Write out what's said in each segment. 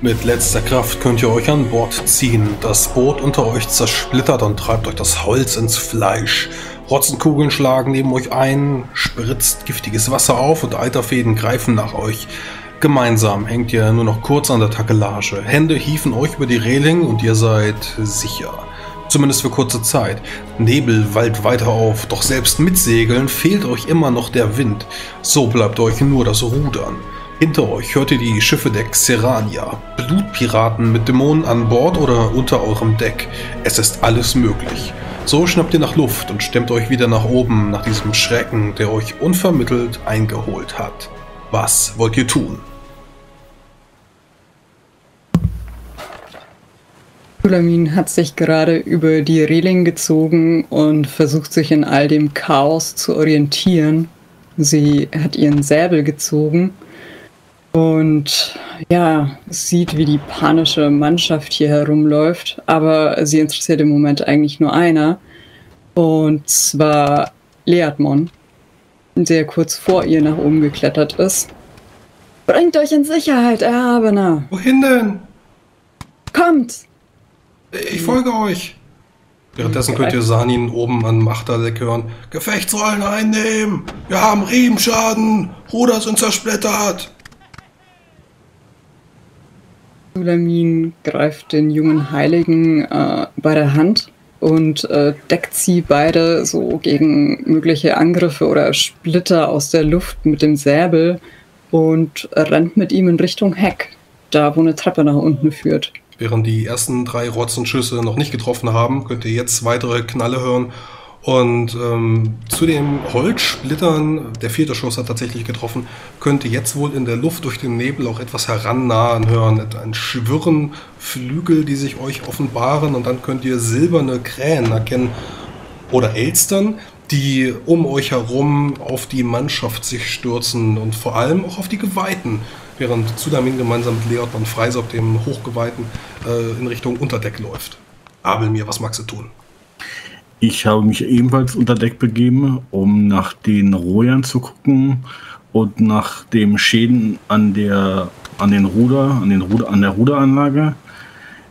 Mit letzter Kraft könnt ihr euch an Bord ziehen. Das Boot unter euch zersplittert und treibt euch das Holz ins Fleisch. Rotzenkugeln schlagen neben euch ein, spritzt giftiges Wasser auf und Eiterfäden greifen nach euch. Gemeinsam hängt ihr nur noch kurz an der Takelage. Hände hieven euch über die Reling und ihr seid sicher. Zumindest für kurze Zeit. Nebel wallt weiter auf, doch selbst mit Segeln fehlt euch immer noch der Wind. So bleibt euch nur das Rudern. Hinter euch hört ihr die Schiffe der Xerania. Blutpiraten mit Dämonen an Bord oder unter eurem Deck. Es ist alles möglich. So schnappt ihr nach Luft und stemmt euch wieder nach oben, nach diesem Schrecken, der euch unvermittelt eingeholt hat. Was wollt ihr tun? Sulamin hat sich gerade über die Reling gezogen und versucht sich in all dem Chaos zu orientieren. Sie hat ihren Säbel gezogen und ja, sieht, wie die panische Mannschaft hier herumläuft, aber sie interessiert im Moment eigentlich nur einer. Und zwar Leatmon, der kurz vor ihr nach oben geklettert ist. Bringt euch in Sicherheit, Erhabener! Wohin denn? Kommt! Ich folge euch! Währenddessen könnt ihr Sanin oben am Achterdeck hören. Gefechtsrollen einnehmen! Wir haben Riemenschaden! Ruder sind zersplittert! Sulamin greift den jungen Heiligen äh, bei der Hand und äh, deckt sie beide so gegen mögliche Angriffe oder Splitter aus der Luft mit dem Säbel und rennt mit ihm in Richtung Heck, da wo eine Treppe nach unten führt. Während die ersten drei Rotzenschüsse noch nicht getroffen haben, könnt ihr jetzt weitere Knalle hören und ähm, zu den Holzsplittern, der vierte Schuss hat tatsächlich getroffen, könnte jetzt wohl in der Luft durch den Nebel auch etwas herannahen hören. Ein Schwirren, Flügel, die sich euch offenbaren und dann könnt ihr silberne Krähen erkennen oder Elstern, die um euch herum auf die Mannschaft sich stürzen und vor allem auch auf die Geweihten, während Zudamin gemeinsam mit Leotman Freisop, dem Hochgeweihten, äh, in Richtung Unterdeck läuft. Abel mir, was magst du tun? Ich habe mich ebenfalls unter Deck begeben, um nach den Rojern zu gucken und nach dem Schäden an der an den Ruder, an den Ruder, an der Ruderanlage.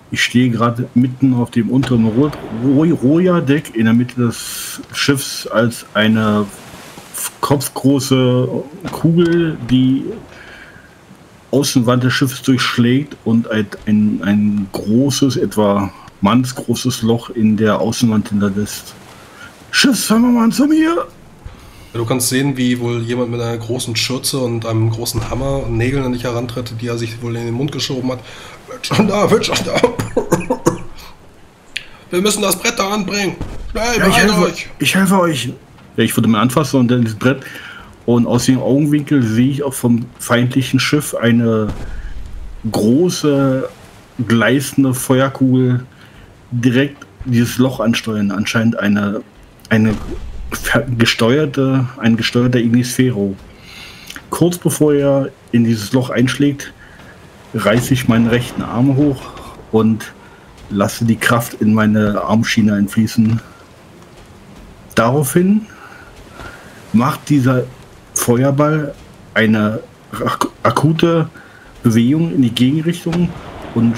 Ich stehe gerade mitten auf dem unteren Roja-Deck in der Mitte des Schiffs als eine kopfgroße Kugel, die Außenwand des Schiffes durchschlägt und ein, ein großes, etwa mannsgroßes Loch in der Außenwand hinterlässt. Schiss, mal zu mir! Du kannst sehen, wie wohl jemand mit einer großen Schürze und einem großen Hammer und Nägeln an dich herantritt, die er sich wohl in den Mund geschoben hat. Wird schon da, wird schon da. Wir müssen das Brett da anbringen. Schnell, ja, ich, helfe, euch. ich helfe euch. Ja, ich würde mir anfassen und dann das Brett. Und aus dem Augenwinkel sehe ich auch vom feindlichen Schiff eine große, gleißende Feuerkugel direkt dieses Loch ansteuern. Anscheinend eine, eine gesteuerte, ein gesteuerter Ignisfero. Kurz bevor er in dieses Loch einschlägt, reiße ich meinen rechten Arm hoch und lasse die Kraft in meine Armschiene einfließen. Daraufhin macht dieser Feuerball eine akute Bewegung in die Gegenrichtung und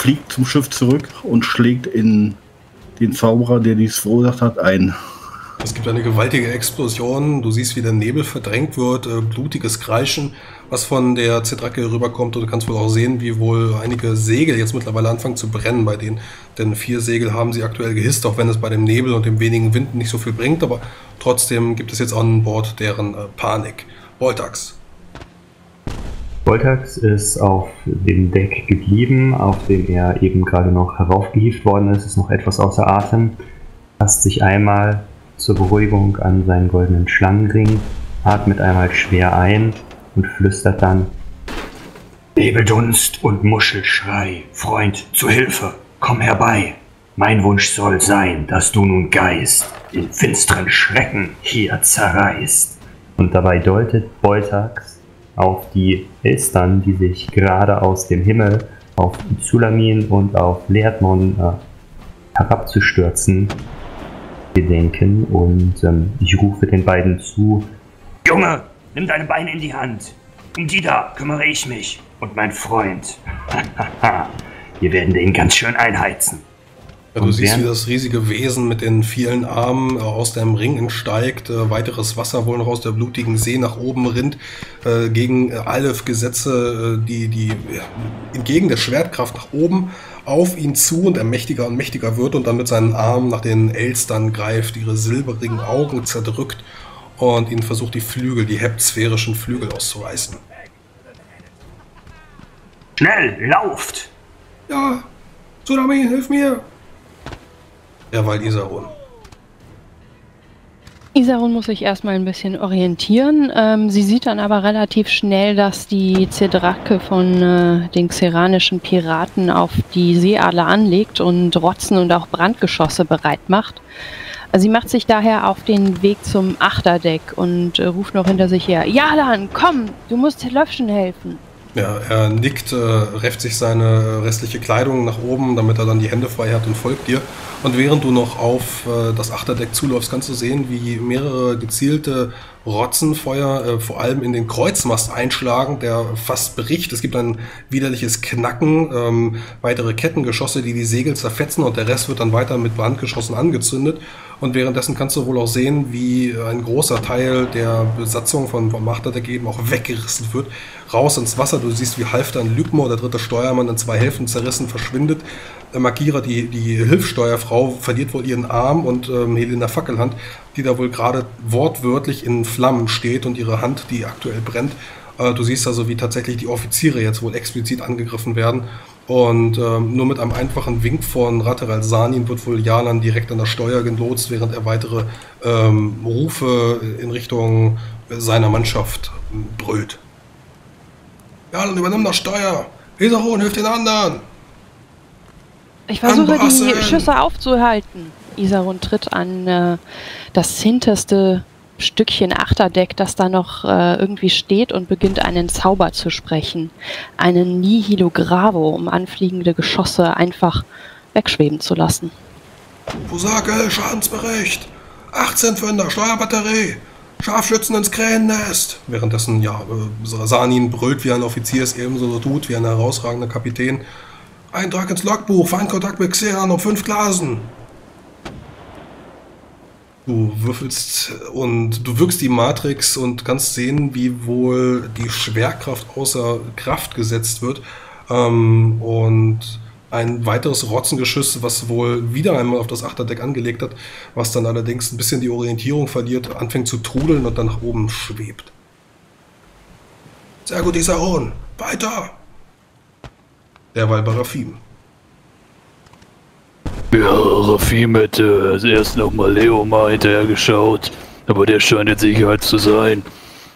fliegt zum Schiff zurück und schlägt in den Zauberer, der dies verursacht hat, ein. Es gibt eine gewaltige Explosion. Du siehst, wie der Nebel verdrängt wird, äh, blutiges Kreischen, was von der Zedrake rüberkommt. Und du kannst wohl auch sehen, wie wohl einige Segel jetzt mittlerweile anfangen zu brennen bei denen. Denn vier Segel haben sie aktuell gehisst, auch wenn es bei dem Nebel und dem wenigen Wind nicht so viel bringt. Aber trotzdem gibt es jetzt an Bord deren äh, Panik. Voltax, Voltax ist auf dem Deck geblieben, auf dem er eben gerade noch heraufgehievt worden ist, ist noch etwas außer Atem, fasst sich einmal zur Beruhigung an seinen goldenen Schlangenring, atmet einmal schwer ein und flüstert dann Nebeldunst und Muschelschrei, Freund, zu Hilfe, komm herbei. Mein Wunsch soll sein, dass du nun Geist in finsteren Schrecken hier zerreißt. Und dabei deutet Beutax auf die Elstern, die sich gerade aus dem Himmel auf Zulamin und auf Leatmon äh, herabzustürzen gedenken. Und ähm, ich rufe den beiden zu: Junge, nimm deine Beine in die Hand Um die da kümmere ich mich. Und mein Freund. Wir werden den ganz schön einheizen. Ja, du siehst, wie das riesige Wesen mit den vielen Armen äh, aus dem Ring entsteigt, äh, weiteres Wasser wohl noch aus der blutigen See nach oben rinnt, äh, gegen äh, alle Gesetze, äh, die, die entgegen der Schwertkraft nach oben auf ihn zu und er mächtiger und mächtiger wird und dann mit seinen Armen nach den Elstern greift, ihre silberigen Augen zerdrückt und ihnen versucht, die Flügel, die heptsphärischen Flügel auszureißen. Schnell, lauft! Ja, Tsunami, hilf mir! Derweil Isarun. Isarun muss sich erstmal ein bisschen orientieren. Ähm, sie sieht dann aber relativ schnell, dass die Zedrake von äh, den xeranischen Piraten auf die Seeadler anlegt und Rotzen und auch Brandgeschosse bereit macht. Also sie macht sich daher auf den Weg zum Achterdeck und äh, ruft noch hinter sich her: Jalan, komm, du musst Löfschen helfen. Ja, er nickt, äh, refft sich seine restliche Kleidung nach oben, damit er dann die Hände frei hat und folgt dir. Und während du noch auf äh, das Achterdeck zuläufst, kannst du sehen, wie mehrere gezielte Rotzenfeuer äh, vor allem in den Kreuzmast einschlagen, der fast bricht. Es gibt ein widerliches Knacken, ähm, weitere Kettengeschosse, die die Segel zerfetzen und der Rest wird dann weiter mit Brandgeschossen angezündet. Und währenddessen kannst du wohl auch sehen, wie ein großer Teil der Besatzung von, vom Achterdeck eben auch weggerissen wird. Raus ins Wasser. Du siehst, wie Halfdan Lückmo, der dritte Steuermann, in zwei Hälften zerrissen verschwindet. Makira, die, die Hilfssteuerfrau, verliert wohl ihren Arm und ähm, Helena Fackelhand, die da wohl gerade wortwörtlich in Flammen steht und ihre Hand, die aktuell brennt. Äh, du siehst also, wie tatsächlich die Offiziere jetzt wohl explizit angegriffen werden. Und ähm, nur mit einem einfachen Wink von Rateral Sanin wird wohl Jalan direkt an der Steuer gelotst, während er weitere ähm, Rufe in Richtung seiner Mannschaft ähm, brüllt. Jalan, übernimm das Steuer! Isarun, hilf den anderen! Ich versuche Anbrassen! die Schüsse aufzuhalten. Isarun tritt an äh, das hinterste Stückchen Achterdeck, das da noch äh, irgendwie steht und beginnt einen Zauber zu sprechen. Einen Nihilo Gravo, um anfliegende Geschosse einfach wegschweben zu lassen. Pusake, Schadensbericht! 18 Pfünder, Steuerbatterie! Scharfschützen ins Krähennest! Währenddessen, ja, äh, Sanin brüllt, wie ein Offizier es ebenso tut, wie ein herausragender Kapitän. Eintrag ins Logbuch, Feindkontakt mit Xeran um fünf Glasen. Du würfelst und du wirkst die Matrix und kannst sehen, wie wohl die Schwerkraft außer Kraft gesetzt wird. Ähm, und ein weiteres Rotzengeschüss, was wohl wieder einmal auf das Achterdeck angelegt hat, was dann allerdings ein bisschen die Orientierung verliert, anfängt zu trudeln und dann nach oben schwebt. Sehr gut, Isaron. Weiter! Derweil Barafim. Ja, Rafim hätte erst nochmal Leo mal hinterher geschaut, aber der scheint in Sicherheit zu sein.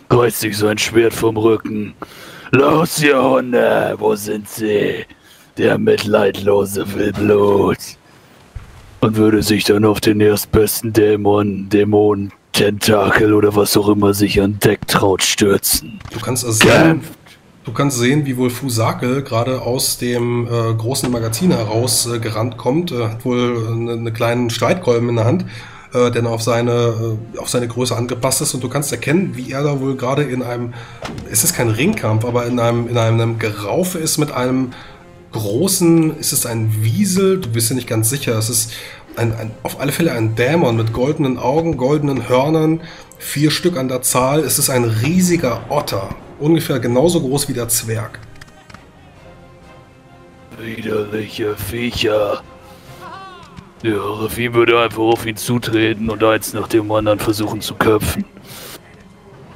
Reißt sich sein Schwert vom Rücken. Los, ihr Hunde, wo sind sie? Der Mitleidlose will Blut. Und würde sich dann auf den erstbesten Dämon, Dämon, Tentakel oder was auch immer sich an Deck traut stürzen. Du kannst also sehen, du kannst sehen, wie wohl Fusakel gerade aus dem äh, großen Magazin heraus äh, gerannt kommt. Er hat wohl eine, eine kleinen Streitkolben in der Hand, äh, der auf seine, äh, auf seine Größe angepasst ist. Und du kannst erkennen, wie er da wohl gerade in einem, es ist kein Ringkampf, aber in einem, in einem Geraufe ist mit einem großen, ist es ein Wiesel? Du bist dir nicht ganz sicher. Es ist ein, ein, auf alle Fälle ein Dämon mit goldenen Augen, goldenen Hörnern, vier Stück an der Zahl. Es ist ein riesiger Otter, ungefähr genauso groß wie der Zwerg. Widerliche Viecher. Ja, Rafim würde einfach auf ihn zutreten und eins nach dem anderen versuchen zu köpfen.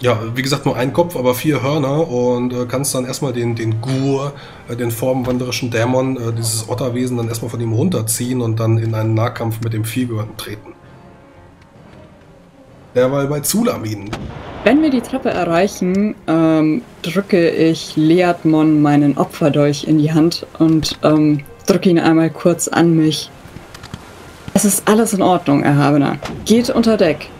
Ja, wie gesagt, nur ein Kopf, aber vier Hörner und äh, kannst dann erstmal den, den Gur, äh, den formenwanderischen Dämon, äh, dieses Otterwesen dann erstmal von ihm runterziehen und dann in einen Nahkampf mit dem Vielgehörten treten. Derweil bei Zulamin. Wenn wir die Treppe erreichen, ähm, drücke ich Leatmon meinen Opferdolch in die Hand und ähm, drücke ihn einmal kurz an mich. Es ist alles in Ordnung, Erhabener. Geht unter Deck.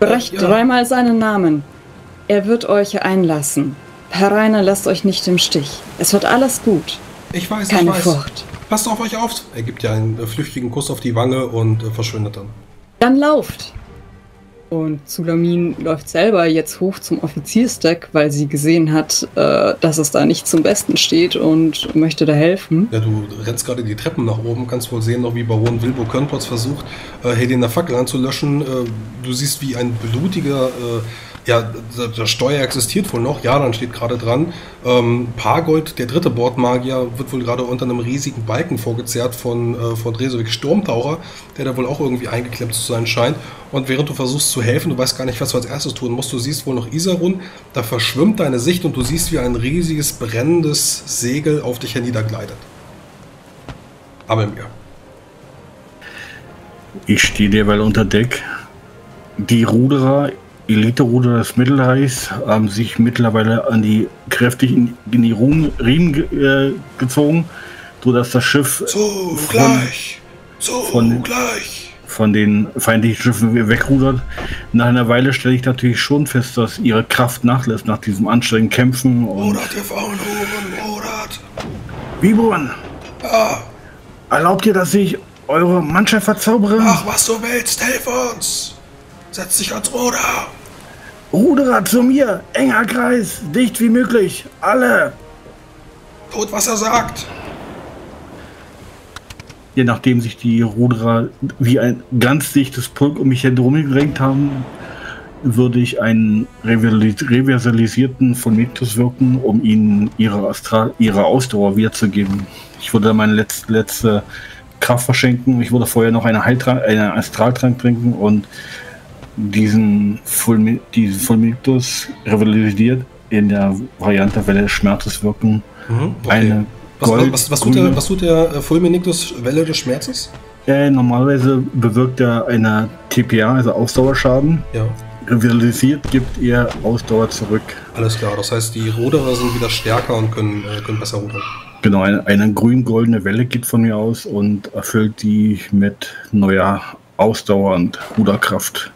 Brecht Ja. dreimal seinen Namen. Er wird euch einlassen. Herr Reiner lasst euch nicht im Stich. Es wird alles gut. Ich weiß, Keine ich weiß. Furcht. Passt auf euch auf. Er gibt ja einen äh, flüchtigen Kuss auf die Wange und äh, verschwindet dann. Dann lauft. Und Zulamin läuft selber jetzt hoch zum Offiziersdeck, weil sie gesehen hat, äh, dass es da nicht zum Besten steht und möchte da helfen. Ja, du rennst gerade die Treppen nach oben, kannst wohl sehen, noch wie Baron Wilbo Kernpotz versucht, äh, Helena Fackel anzulöschen. Äh, du siehst, wie ein blutiger äh, ja, der Steuer existiert wohl noch. Ja, dann steht gerade dran. Ähm, Pargold, der dritte Bordmagier, wird wohl gerade unter einem riesigen Balken vorgezerrt von, äh, von Dresovik Sturmtaucher, der da wohl auch irgendwie eingeklemmt zu sein scheint. Und während du versuchst zu helfen, du weißt gar nicht, was du als erstes tun musst, du siehst wohl noch Isarun, da verschwimmt deine Sicht und du siehst, wie ein riesiges brennendes Segel auf dich herniedergleitet. Aber mir. Ich stehe derweil unter Deck. Die Ruderer Elite-Ruder des Mittelreichs haben sich mittlerweile an die kräftig in, in die Ruhm, Riemen äh, gezogen, sodass das Schiff so von, von, von den feindlichen Schiffen wegrudert. Nach einer Weile stelle ich natürlich schon fest, dass ihre Kraft nachlässt nach diesem anstrengenden Kämpfen. Und Murat, ihr. Viborn, Ja, erlaubt ihr, dass ich eure Mannschaft verzaubere? mach was du willst, helf uns. Setz dich ans Ruder. Ruderer zu mir, enger Kreis, dicht wie möglich, alle. Tut, was er sagt. Je nachdem sich die Ruderer wie ein ganz dichtes Pulk um mich herum gedrängt haben, würde ich einen reversalisierten Phonitus wirken, um ihnen ihre, Astral ihre Ausdauer wiederzugeben. Ich würde meine letzte, letzte Kraft verschenken. Ich würde vorher noch eine Heiltrank, einen Astraltrank trinken und diesen, Fulmi diesen Fulmitus revalisiert in der Variante Welle des Schmerzes wirken. Mhm, okay. Eine Was, Gold, was, was, tut der, was tut der äh, Fulminictus Welle des Schmerzes? Äh, normalerweise bewirkt er eine TPA, also Ausdauerschaden. Ja, Revalisiert gibt ihr Ausdauer zurück. alles klar. Das heißt, die Ruderer sind wieder stärker und können, äh, können besser rudern. Genau, eine, eine grün-goldene Welle geht von mir aus und erfüllt die mit neuer Ausdauer und Ruderkraft.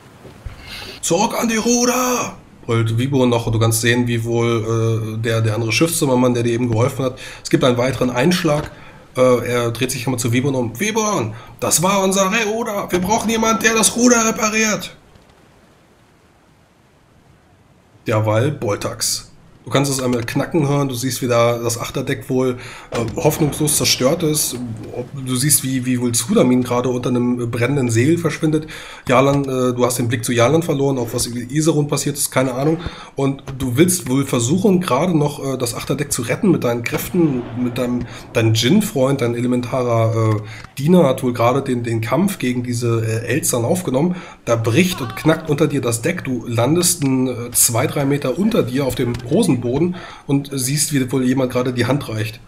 Zurück an die Ruder! brüllt Vibo noch und du kannst sehen, wie wohl äh, der, der andere Schiffszimmermann, der dir eben geholfen hat. Es gibt einen weiteren Einschlag. Äh, er dreht sich nochmal zu Vibon um. Vibon, das war unser Ruder. Wir brauchen jemanden, der das Ruder repariert. Derweil Boltax. Du kannst es einmal knacken hören, du siehst, wie da das Achterdeck wohl äh, hoffnungslos zerstört ist. Du siehst, wie, wie wohl Zudamin gerade unter einem brennenden Segel verschwindet. Jalan, äh, du hast den Blick zu Jalan verloren, auch was Iserun passiert ist, keine Ahnung. Und du willst wohl versuchen, gerade noch äh, das Achterdeck zu retten mit deinen Kräften, mit deinem dein Djinn-Freund, dein elementarer äh, Diener hat wohl gerade den, den Kampf gegen diese äh, Elstern aufgenommen. Da bricht und knackt unter dir das Deck. Du landest ein, äh, zwei, drei Meter unter dir auf dem Rosenboden und siehst, wie wohl jemand gerade die Hand reicht.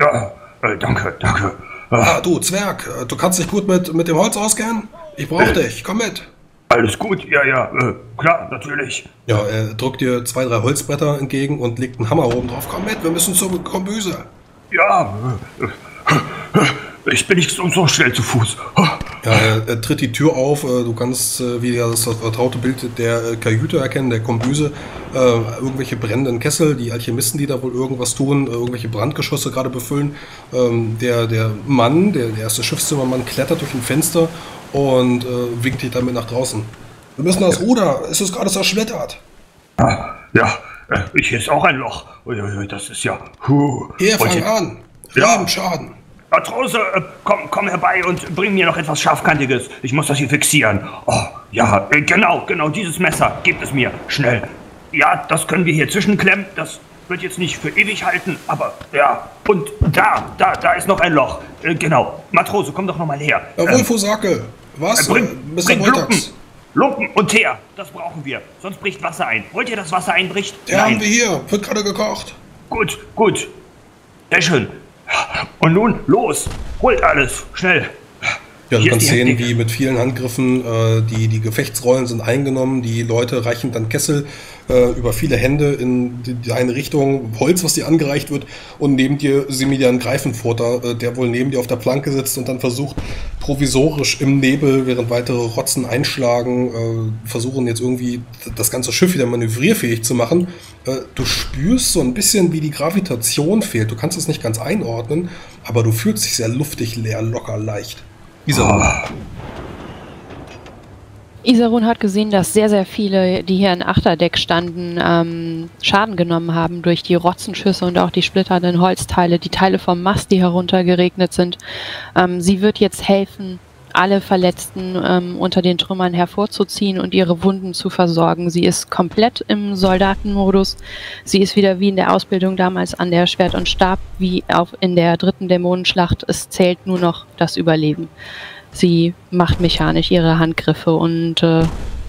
Ja, äh, danke, danke. Ah, du, Zwerg, äh, du kannst dich gut mit, mit dem Holz auskennen? Ich brauch dich, komm mit. Alles gut, ja, ja, äh, klar, natürlich. Ja, er drückt dir zwei, drei Holzbretter entgegen und legt einen Hammer oben drauf. Komm mit, wir müssen zur Kombüse. Ja, äh, äh, ich bin nicht so, so schnell zu Fuß. Ja, er, er tritt die Tür auf. äh, Du kannst äh, wieder das vertraute Bild der äh, Kajüte erkennen, der Kombüse. Äh, irgendwelche brennenden Kessel, die Alchemisten, die da wohl irgendwas tun, irgendwelche Brandgeschosse gerade befüllen. Ähm, Der, der Mann, der, der erste Schiffszimmermann, klettert durch ein Fenster und äh, winkt dich damit nach draußen. Wir müssen das Ruder, es ist gerade zerschmettert. Ah, ja, ich hier ist auch ein Loch. Das ist ja. Huh. Hier, fang an. Ja. Riebenschaden. Matrose, äh, komm, komm herbei und bring mir noch etwas Scharfkantiges. Ich muss das hier fixieren. Oh, ja, äh, genau, genau, dieses Messer. Gebt es mir, schnell. Ja, das können wir hier zwischenklemmen. Das wird jetzt nicht für ewig halten, aber ja. Und da, da, da ist noch ein Loch. Äh, genau. Matrose, komm doch noch mal her. Jawohl, Ähm, Fusakel. Was? äh, bring, Äh, Mr. bring Lumpen. Lumpen und Teer, das brauchen wir. Sonst bricht Wasser ein. Wollt ihr, dass Wasser einbricht? Den haben wir hier. Wird gerade gekocht. Gut, gut. Sehr schön. Und nun, los. Holt alles. Schnell. Ja, du kannst sehen, wie mit vielen Handgriffen äh, die, die Gefechtsrollen sind eingenommen, die Leute reichen dann Kessel äh, über viele Hände in die, die eine Richtung, Holz, was dir angereicht wird, und neben dir Similian Greifenfurter, äh, der wohl neben dir auf der Planke sitzt und dann versucht, provisorisch im Nebel, während weitere Rotzen einschlagen, äh, versuchen jetzt irgendwie das ganze Schiff wieder manövrierfähig zu machen. Äh, du spürst so ein bisschen, wie die Gravitation fehlt. Du kannst es nicht ganz einordnen, aber du fühlst dich sehr luftig, leer, locker, leicht. Isa, Isarun hat gesehen, dass sehr, sehr viele, die hier in Achterdeck standen, ähm, Schaden genommen haben durch die Rotzenschüsse und auch die splitternden Holzteile, die Teile vom Mast, die heruntergeregnet sind. Ähm, sie wird jetzt helfen, alle Verletzten ähm, unter den Trümmern hervorzuziehen und ihre Wunden zu versorgen. Sie ist komplett im Soldatenmodus. Sie ist wieder wie in der Ausbildung damals an der Schwert und Stab, wie auch in der dritten Dämonenschlacht. Es zählt nur noch das Überleben. Sie macht mechanisch ihre Handgriffe und äh,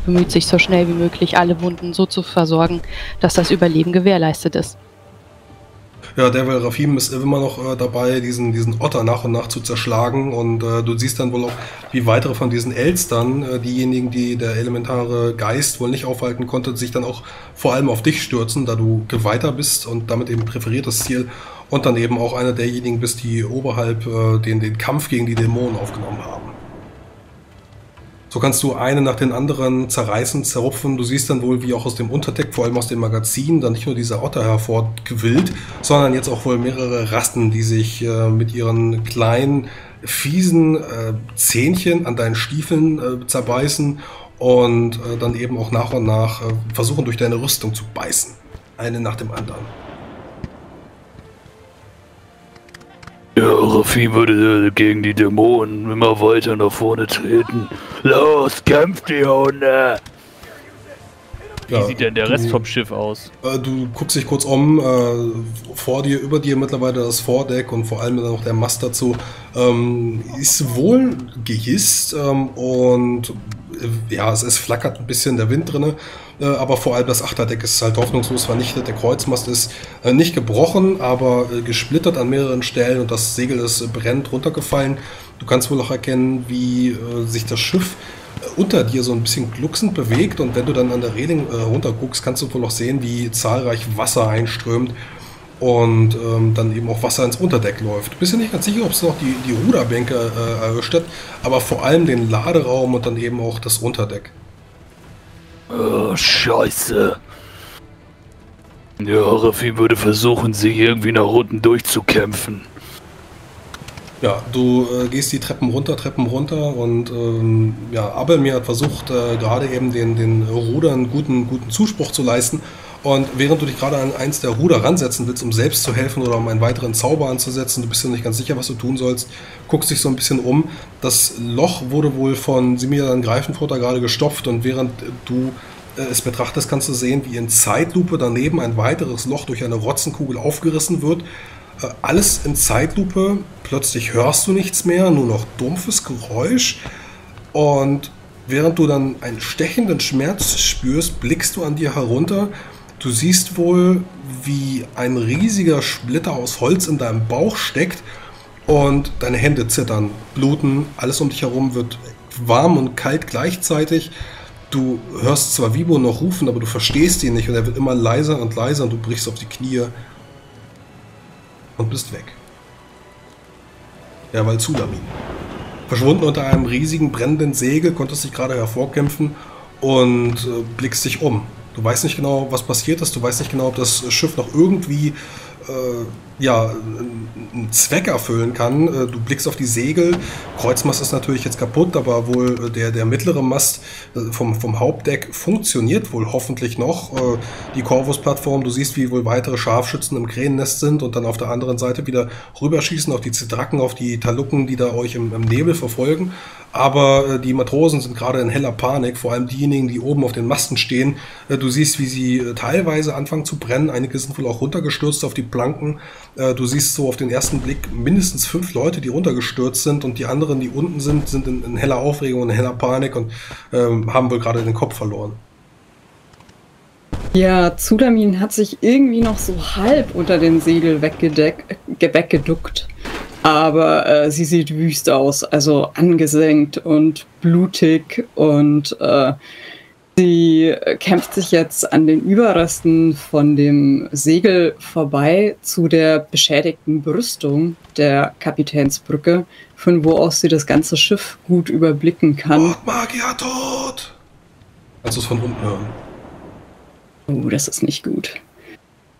bemüht sich so schnell wie möglich, alle Wunden so zu versorgen, dass das Überleben gewährleistet ist. Ja, Devil Rafim ist immer noch äh, dabei, diesen, diesen Otter nach und nach zu zerschlagen. Und äh, du siehst dann wohl auch, wie weitere von diesen Elstern, äh, diejenigen, die der elementare Geist wohl nicht aufhalten konnte, sich dann auch vor allem auf dich stürzen, da du Geweihter bist und damit eben präferiertes Ziel und dann eben auch einer derjenigen bist, die oberhalb äh, den, den Kampf gegen die Dämonen aufgenommen haben. So kannst du eine nach den anderen zerreißen, zerrupfen. Du siehst dann wohl, wie auch aus dem Unterdeck, vor allem aus dem Magazin, dann nicht nur dieser Otter hervorgewillt, sondern jetzt auch wohl mehrere Rasten, die sich äh, mit ihren kleinen, fiesen äh, Zähnchen an deinen Stiefeln äh, zerbeißen und äh, dann eben auch nach und nach äh, versuchen, durch deine Rüstung zu beißen. Eine nach dem anderen. Ja, Raffi würde gegen die Dämonen immer weiter nach vorne treten. Los, kämpft die Hunde! Wie ja, sieht denn der Rest du, vom Schiff aus? Äh, du guckst dich kurz um, äh, vor dir, über dir mittlerweile das Vordeck und vor allem dann noch der Mast dazu. Ähm, ist wohl gehisst ähm, und äh, ja, es, es flackert ein bisschen der Wind drinne. Äh, aber vor allem das Achterdeck ist halt hoffnungslos vernichtet. Der Kreuzmast ist äh, nicht gebrochen, aber äh, gesplittert an mehreren Stellen und das Segel ist brennt runtergefallen. Du kannst wohl auch erkennen, wie sich das Schiff unter dir so ein bisschen glucksend bewegt und wenn du dann an der Reling runter guckst, kannst du wohl auch sehen, wie zahlreich Wasser einströmt und ähm, dann eben auch Wasser ins Unterdeck läuft. Du bist ja nicht ganz sicher, ob es noch die, die Ruderbänke äh, erwischt hat, aber vor allem den Laderaum und dann eben auch das Unterdeck. Oh, scheiße. Ja, Raffi würde versuchen, sich irgendwie nach unten durchzukämpfen. Ja, du äh, gehst die Treppen runter, Treppen runter und ähm, ja, Abelmir hat versucht, äh, gerade eben den, den Rudern guten, guten Zuspruch zu leisten. Und während du dich gerade an eins der Ruder ransetzen willst, um selbst zu helfen oder um einen weiteren Zauber anzusetzen, du bist ja nicht ganz sicher, was du tun sollst, guckst dich so ein bisschen um. Das Loch wurde wohl von Similan Greifenfurter gerade gestopft und während du äh, es betrachtest, kannst du sehen, wie in Zeitlupe daneben ein weiteres Loch durch eine Rotzenkugel aufgerissen wird. Äh, alles in Zeitlupe, plötzlich hörst du nichts mehr, nur noch dumpfes Geräusch. Und während du dann einen stechenden Schmerz spürst, blickst du an dir herunter. Du siehst wohl, wie ein riesiger Splitter aus Holz in deinem Bauch steckt und deine Hände zittern, bluten, alles um dich herum wird warm und kalt gleichzeitig. Du hörst zwar Vibo noch rufen, aber du verstehst ihn nicht und er wird immer leiser und leiser und du brichst auf die Knie und bist weg. Ja, weil Zulamin. Verschwunden unter einem riesigen brennenden Segel, konntest dich gerade hervorkämpfen und äh, blickst dich um. Du weißt nicht genau, was passiert ist. Du weißt nicht genau, ob das Schiff noch irgendwie äh, ja, einen Zweck erfüllen kann. Äh, du blickst auf die Segel. Kreuzmast ist natürlich jetzt kaputt, aber wohl der, der mittlere Mast äh, vom, vom Hauptdeck funktioniert wohl hoffentlich noch. Äh, die Corvus-Plattform, du siehst, wie wohl weitere Scharfschützen im Krähennest sind und dann auf der anderen Seite wieder rüberschießen auf die Zidracken, auf die Talucken, die da euch im, im Nebel verfolgen. Aber die Matrosen sind gerade in heller Panik, vor allem diejenigen, die oben auf den Masten stehen. Du siehst, wie sie teilweise anfangen zu brennen. Einige sind wohl auch runtergestürzt auf die Planken. Äh, du siehst so auf den ersten Blick mindestens fünf Leute, die runtergestürzt sind und die anderen, die unten sind, sind in, in heller Aufregung und in heller Panik und ähm, haben wohl gerade den Kopf verloren. Ja, Zulamin hat sich irgendwie noch so halb unter den Segel weggeduckt. Aber äh, sie sieht wüst aus, also angesenkt und blutig und äh, Sie kämpft sich jetzt an den Überresten von dem Segel vorbei zu der beschädigten Brüstung der Kapitänsbrücke, von wo aus sie das ganze Schiff gut überblicken kann. Oh, Magier tot! Kannst du es von unten hören? Oh, das ist nicht gut.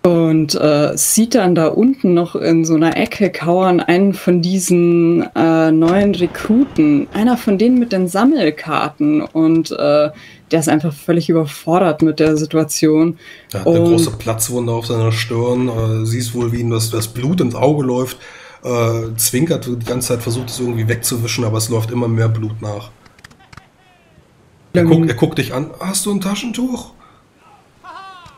und äh, sieht dann da unten noch in so einer Ecke kauern einen von diesen äh, neuen Rekruten, einer von denen mit den Sammelkarten und äh, der ist einfach völlig überfordert mit der Situation. Er hat eine große Platzwunde auf seiner Stirn, äh, siehst wohl, wie ihm das, das Blut ins Auge läuft, äh, zwinkert die ganze Zeit, versucht es irgendwie wegzuwischen, aber es läuft immer mehr Blut nach. Er, guck, er guckt dich an, hast du ein Taschentuch?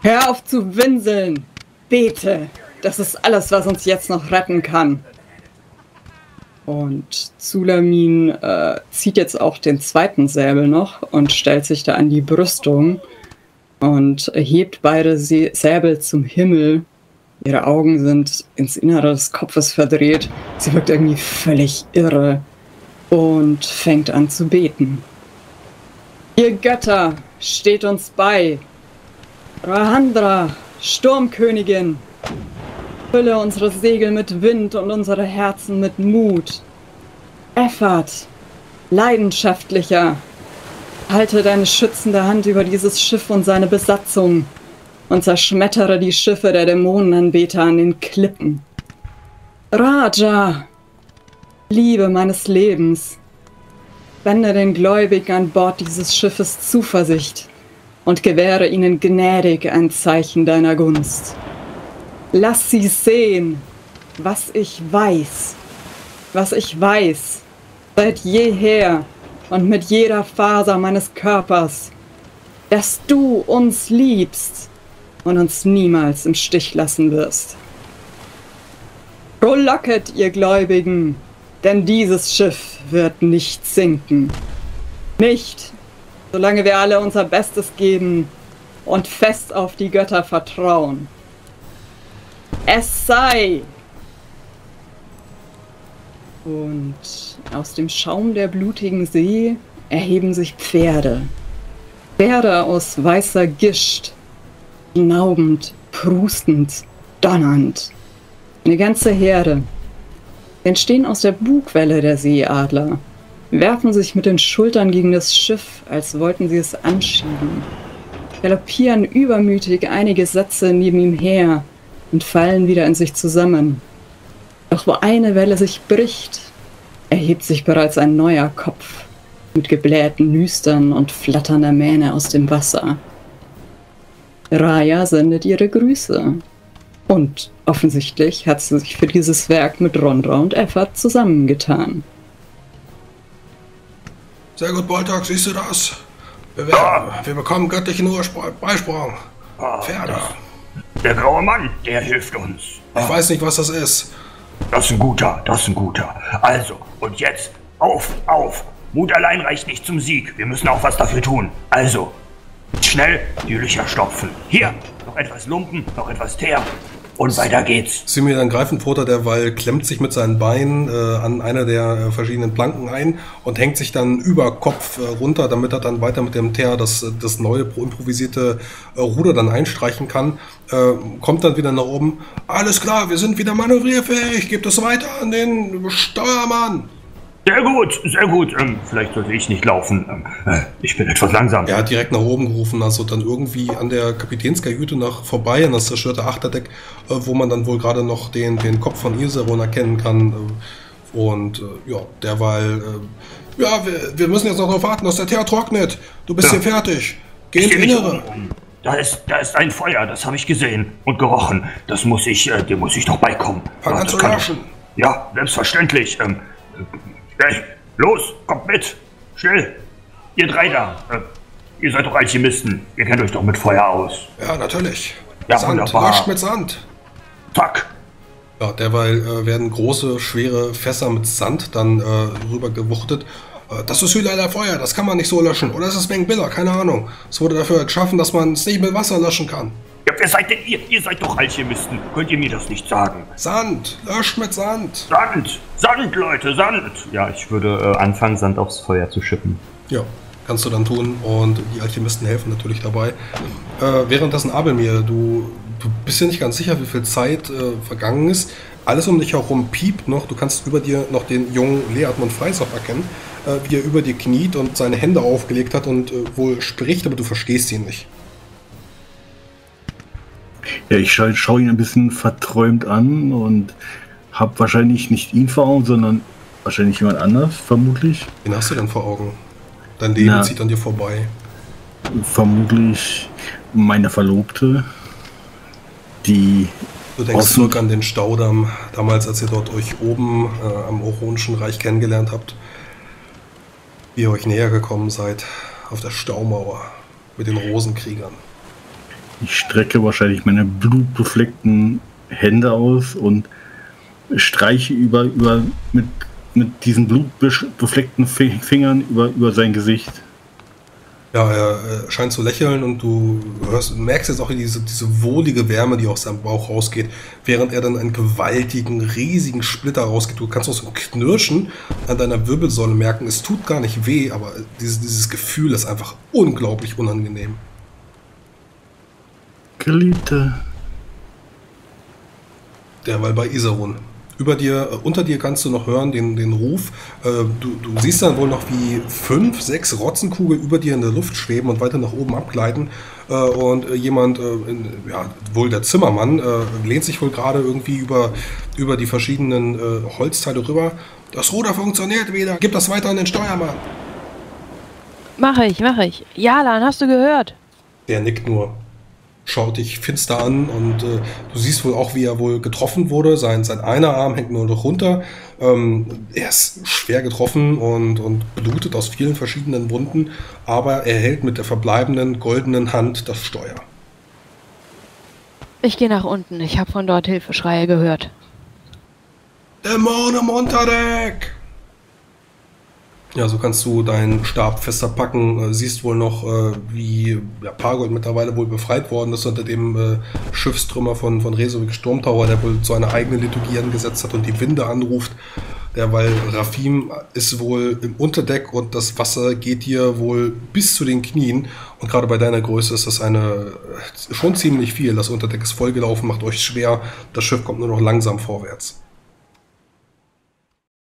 Hör auf zu winseln! Bete! Das ist alles, was uns jetzt noch retten kann. Und Zulamin äh, zieht jetzt auch den zweiten Säbel noch und stellt sich da an die Brüstung und hebt beide Säbel zum Himmel. Ihre Augen sind ins Innere des Kopfes verdreht. Sie wirkt irgendwie völlig irre und fängt an zu beten. Ihr Götter, steht uns bei. Rahandra, Sturmkönigin, fülle unsere Segel mit Wind und unsere Herzen mit Mut. Effert, leidenschaftlicher, halte deine schützende Hand über dieses Schiff und seine Besatzung und zerschmettere die Schiffe der Dämonenanbeter an den Klippen. Raja, Liebe meines Lebens, wende den Gläubigen an Bord dieses Schiffes Zuversicht und gewähre ihnen gnädig ein Zeichen deiner Gunst. Lass sie sehen, was ich weiß, was ich weiß, seit jeher und mit jeder Faser meines Körpers, dass du uns liebst und uns niemals im Stich lassen wirst. Frohlocket, ihr Gläubigen, denn dieses Schiff wird nicht sinken. Nicht, solange wir alle unser Bestes geben und fest auf die Götter vertrauen. Es sei! Und aus dem Schaum der blutigen See erheben sich Pferde. Pferde aus weißer Gischt, schnaubend, prustend, donnernd. Eine ganze Herde. Entstehen aus der Bugwelle der Seeadler werfen sich mit den Schultern gegen das Schiff, als wollten sie es anschieben, galoppieren übermütig einige Sätze neben ihm her und fallen wieder in sich zusammen. Doch wo eine Welle sich bricht, erhebt sich bereits ein neuer Kopf mit geblähten Nüstern und flatternder Mähne aus dem Wasser. Raya sendet ihre Grüße. Und offensichtlich hat sie sich für dieses Werk mit Rondra und Effert zusammengetan. Sehr gut, Boltok, siehst du das? Wir, werden, ah. wir bekommen göttlichen Ursprung, Beisprung. Ah, Pferde. Der graue Mann, der hilft uns. Ich weiß nicht, was das ist. Das ist ein guter, das ist ein guter. Also, und jetzt, auf, auf. Mut allein reicht nicht zum Sieg. Wir müssen auch was dafür tun. Also, schnell die Löcher stopfen. Hier, noch etwas Lumpen, noch etwas Teer. Und weiter geht's. Similian Greifenfurter derweil klemmt sich mit seinen Beinen äh, an einer der äh, verschiedenen Planken ein und hängt sich dann über Kopf äh, runter, damit er dann weiter mit dem Teer das, das neue improvisierte äh, Ruder dann einstreichen kann. Äh, kommt dann wieder nach oben. Alles klar, wir sind wieder manövrierfähig. Gebt es weiter an den Steuermann. Sehr gut, sehr gut. Ähm, vielleicht sollte ich nicht laufen. Ähm, äh, ich bin etwas langsam. Er hat direkt nach oben gerufen, also dann irgendwie an der Kapitänskajüte nach vorbei, an das zerstörte Achterdeck, äh, wo man dann wohl gerade noch den, den Kopf von Iseron erkennen kann. Äh, und äh, ja, derweil, äh, ja, wir, wir, müssen jetzt noch darauf warten, dass der Teer trocknet. Du bist ja. hier fertig. Geh ins Innere. Um. Da ist, da ist ein Feuer, das habe ich gesehen und gerochen. Das muss ich, äh, dem muss ich doch beikommen. Fang an zu löschen. Ja, selbstverständlich. Ähm, Hey, los, kommt mit! Schnell! Ihr drei da! Äh, ihr seid doch Alchemisten. Ihr kennt euch doch mit Feuer aus. Ja, natürlich. Ja, Sand, wunderbar. Wascht mit Sand. Zack! Ja, derweil äh, werden große, schwere Fässer mit Sand dann äh, rübergewuchtet. Äh, das ist Hühler Feuer, das kann man nicht so löschen. Oder ist es Mengbiller, keine Ahnung. Es wurde dafür geschaffen, dass man es nicht mit Wasser löschen kann. Ja, wer seid denn ihr? Ihr seid doch Alchemisten. Könnt ihr mir das nicht sagen? Sand. Löscht mit Sand. Sand. Sand, Leute, Sand. Ja, ich würde äh, anfangen, Sand aufs Feuer zu schippen. Ja, kannst du dann tun. Und die Alchemisten helfen natürlich dabei. Äh, währenddessen Abelmir, du, du bist ja nicht ganz sicher, wie viel Zeit äh, vergangen ist. Alles um dich herum piept noch. Du kannst über dir noch den jungen Leatmund Freisop erkennen, äh, wie er über dir kniet und seine Hände aufgelegt hat und äh, wohl spricht, aber du verstehst ihn nicht. Ja, ich schaue schau ihn ein bisschen verträumt an und habe wahrscheinlich nicht ihn vor Augen, sondern wahrscheinlich jemand anders, vermutlich. Wen hast du denn vor Augen? Dein Leben Na. zieht an dir vorbei. Vermutlich meine Verlobte, die Du denkst zurück an den Staudamm, damals, als ihr dort euch oben äh, am Oronischen Reich kennengelernt habt, wie ihr euch näher gekommen seid auf der Staumauer mit den Rosenkriegern. Ich strecke wahrscheinlich meine blutbefleckten Hände aus und streiche über, über mit, mit diesen blutbefleckten Fi- Fingern über, über sein Gesicht. Ja, er äh, scheint zu lächeln und du hörst, merkst jetzt auch diese, diese wohlige Wärme, die aus seinem Bauch rausgeht, während er dann einen gewaltigen, riesigen Splitter rausgeht. Du kannst auch so ein Knirschen an deiner Wirbelsäule merken. Es tut gar nicht weh, aber dieses, dieses Gefühl ist einfach unglaublich unangenehm. Geliebte, Derweil bei Iserun. Über dir, äh, unter dir kannst du noch hören den, den Ruf. Äh, du, du siehst dann wohl noch wie fünf, sechs Rotzenkugeln über dir in der Luft schweben und weiter nach oben abgleiten. Äh, und äh, jemand, äh, in, ja, wohl der Zimmermann, äh, lehnt sich wohl gerade irgendwie über, über die verschiedenen äh, Holzteile rüber. Das Ruder funktioniert wieder. Gib das weiter an den Steuermann. Mache ich, mache ich. Jalan, hast du gehört? Der nickt nur, schaut dich finster an und äh, du siehst wohl auch, wie er wohl getroffen wurde. Sein, sein einer Arm hängt nur noch runter. Ähm, er ist schwer getroffen und, und blutet aus vielen verschiedenen Wunden, aber er hält mit der verbleibenden goldenen Hand das Steuer. Ich gehe nach unten. Ich habe von dort Hilfeschreie gehört. Dämon im Unterdeck! Ja, so kannst du deinen Stab fester packen. Äh, siehst wohl noch, äh, wie ja, Pargold mittlerweile wohl befreit worden ist unter dem äh, Schiffstrümmer von, von Resovik Sturmtower, der wohl so eine eigene Liturgie angesetzt hat und die Winde anruft. Derweil Rafim ist wohl im Unterdeck und das Wasser geht dir wohl bis zu den Knien. Und gerade bei deiner Größe ist das eine äh, schon ziemlich viel. Das Unterdeck ist vollgelaufen, macht euch schwer. Das Schiff kommt nur noch langsam vorwärts.